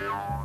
Bye.